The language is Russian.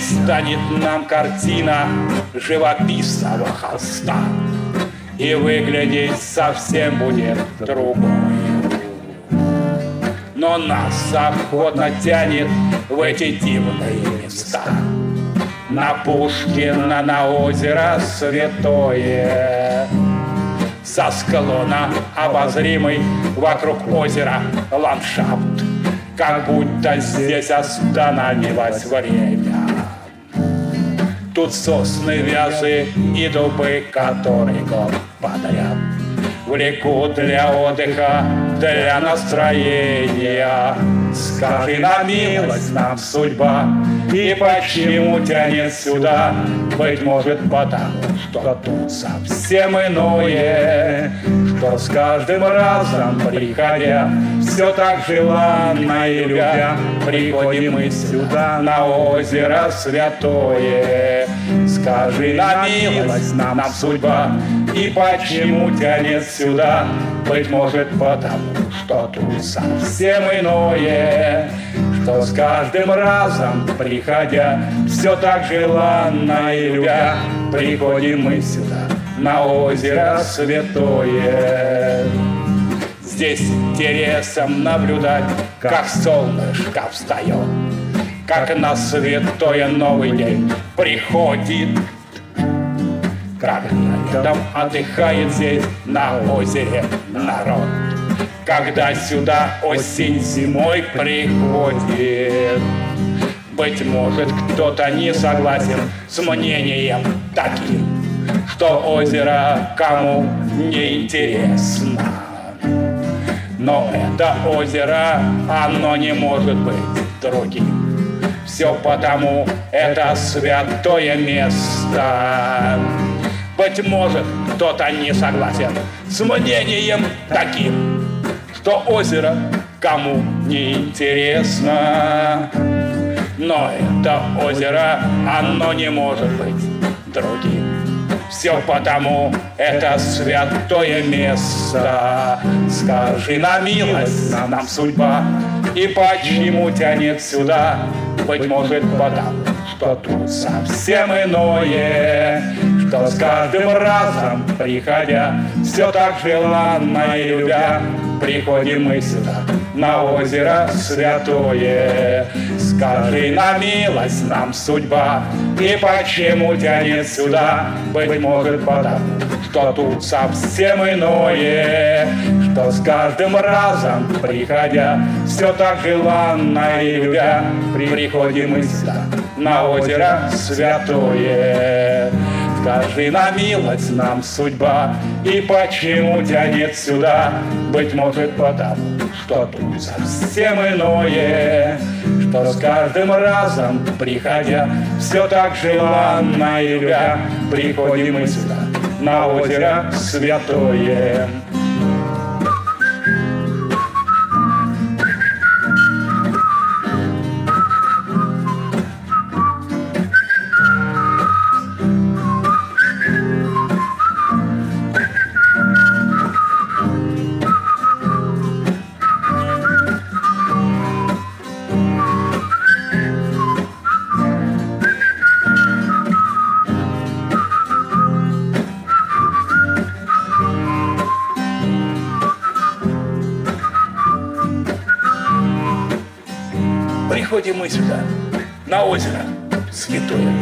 предстанет нам картина живописного холста. И выглядеть совсем будет другой. Но нас охотно тянет в эти дивные места. На Пушкина, на озеро Святое. Со склона обозримый вокруг озера ландшафт как будто здесь остановилось время. Тут сосны, вязы и дубы, которые год подряд Влекут для отдыха, для настроения. Скажи на милость нам судьба, и почему тянет сюда? Быть может потому, что тут совсем иное, Что с каждым разом приходя, все так желанно и любя, Приходим мы сюда на озеро святое. Скажи на милость нам, судьба, и почему тянет сюда? Быть может потому, что тут совсем иное, Что с каждым разом, приходя, все так желанно и любя, Приходим мы сюда, на озеро святое. Здесь интересом наблюдать, как солнышко встает, Как на святое новый день приходит как летом отдыхает здесь на озере народ. Когда сюда осень зимой приходит, Быть может, кто-то не согласен с мнением таким, Что озеро кому не интересно. Но это озеро, оно не может быть другим. Все потому, это святое место. Быть может, кто-то не согласен с мнением таким, что озеро кому не интересно. Но это озеро, оно не может быть другим. Все потому, это святое место. Скажи на милость нам судьба, и почему тянет сюда? Быть может потому, что тут совсем иное, что с каждым разом, приходя, все так желанно и любя, приходим мы сюда, на озеро святое. Скажи на милость нам судьба, и почему тянет сюда, быть может потому, что тут совсем иное, что с каждым разом, приходя, все так желанно и любя, приходим мы сюда, на озеро святое. Скажи на милость нам судьба, и почему тянет сюда? Быть может потому, что тут совсем иное, Что с каждым разом, приходя, все так желанно и любя, Приходим мы сюда, на озеро святое. Приходим мы сюда, на озеро святое.